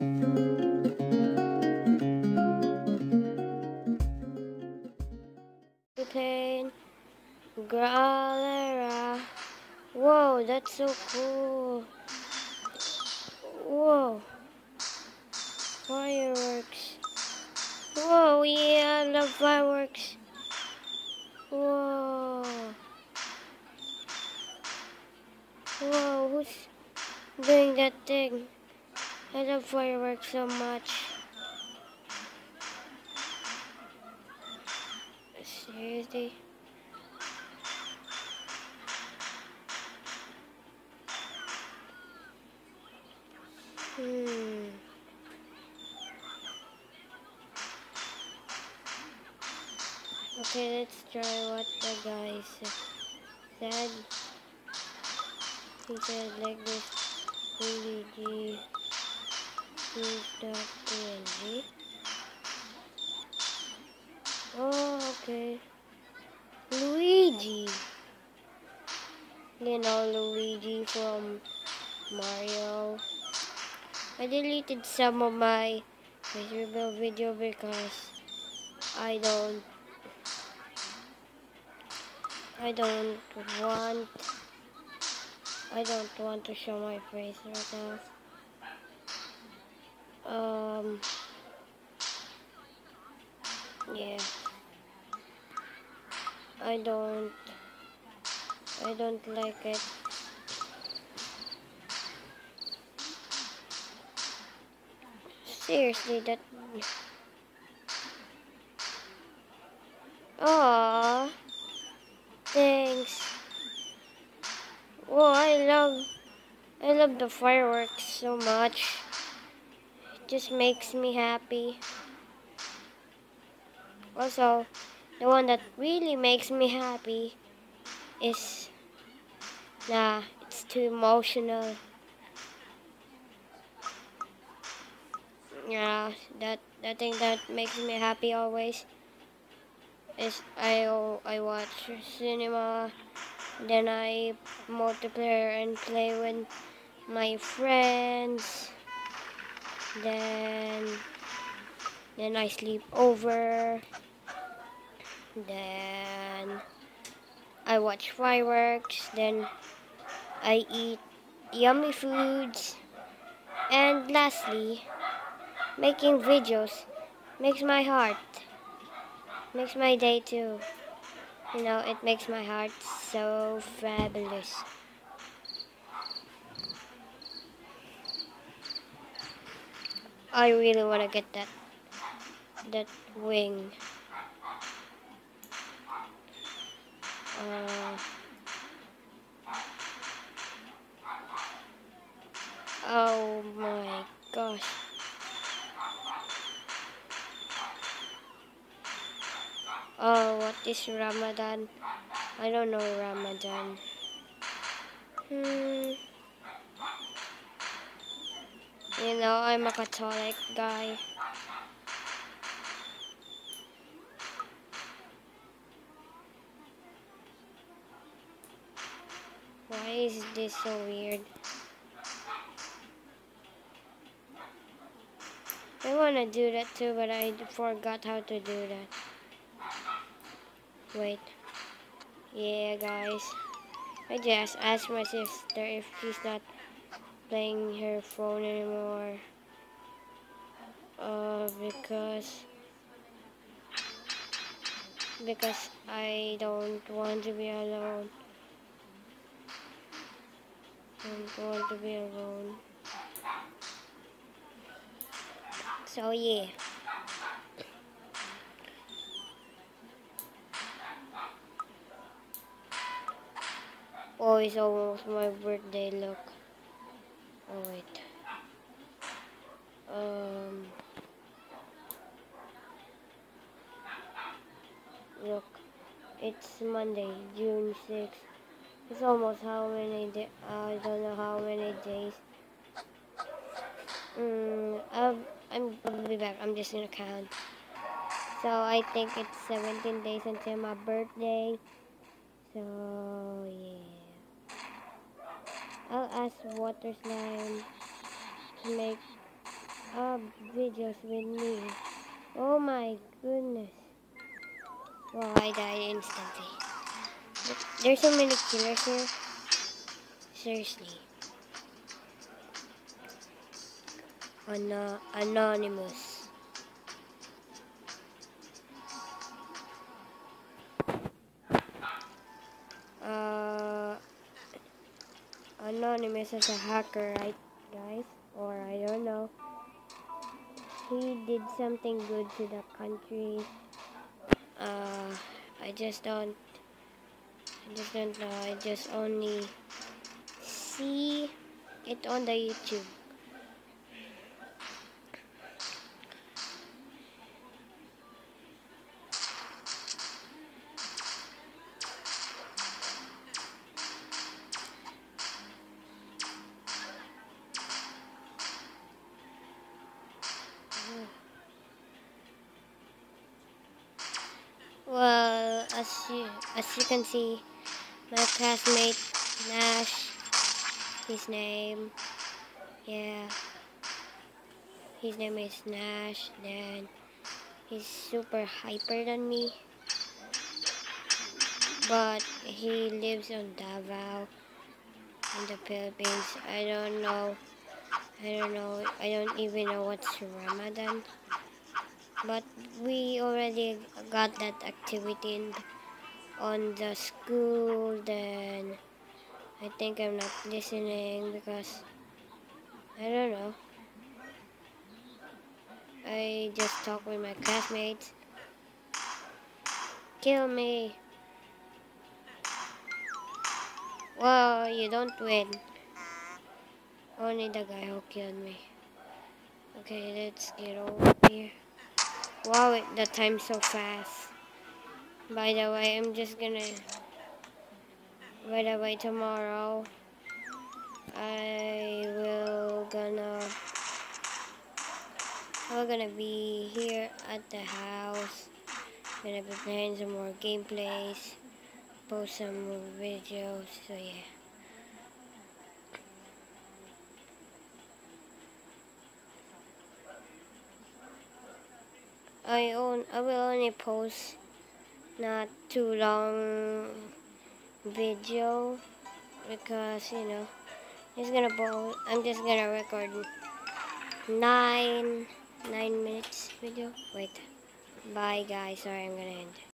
Pain, Graal Era. Whoa, that's so cool. Whoa. Fireworks. Whoa, yeah, I love fireworks. Whoa. Whoa, who's doing that thing? I love fireworks so much. Seriously? Hmm. Okay, let's try what the guy said. He said like this, Luigi, PNG. Oh, okay. Luigi. You know Luigi from Mario. I deleted some of my miserable video because I don't I don't want I don't want to show my face right now. Um yeah. I don't I don't like it. Seriously that Aww. Thanks. Whoa, I love I love the fireworks so much. Just makes me happy. Also, the one that really makes me happy is nah, it's too emotional. Yeah, that that thing that makes me happy always is I I watch cinema, then I multiplayer and play with my friends, then then I sleep over, then I watch fireworks, then I eat yummy foods, and lastly, making videos makes my heart makes my day too. You know, it makes my heart so fabulous. I really want to get that that wing. Uh, oh my gosh. Oh, what is Ramadan? I don't know Ramadan. Hmm. You know, I'm a Catholic guy. Why is this so weird? I want to do that too, but I forgot how to do that. Wait. Yeah, guys. I just asked my sister if she's not playing her phone anymore. Uh, because because I don't want to be alone. I don't want to be alone. So yeah. Oh, it's almost my birthday, look. Oh, wait. Um... Look. It's Monday, June 6th. It's almost how many days? I don't know how many days. Mm, I'll, I'm gonna be back. I'm just gonna count. So I think it's 17 days until my birthday. So yeah. Ask water slime to make uh, videos with me. Oh my goodness. Well, I died instantly. There's so many killers here. Seriously. Ano anonymous. Anonymous is a hacker, right, guys? Or I don't know. He did something good to the country. Uh, I just don't. I just don't know. I just only see it on the YouTube. Well, as you as you can see, my classmate Nash, his name, yeah, his name is Nash. Then he's super hyper than me, but he lives on Davao in the Philippines. I don't know. I don't know. I don't even know what's Ramadan. But we already got that activity in, on the school. Then I think I'm not listening because I don't know. I just talk with my classmates. Kill me. Well, you don't win. Only the guy who killed me. Okay, let's get over here. Wow, it, the time's so fast. By the way, I'm just gonna... By the way, tomorrow, I will gonna... We're gonna be here at the house. Gonna be playing some more gameplays. Post some more videos, so yeah. I own I will only post not too long video because you know it's gonna post I'm just gonna record nine nine minutes video. Wait. Bye guys. Sorry I'm gonna end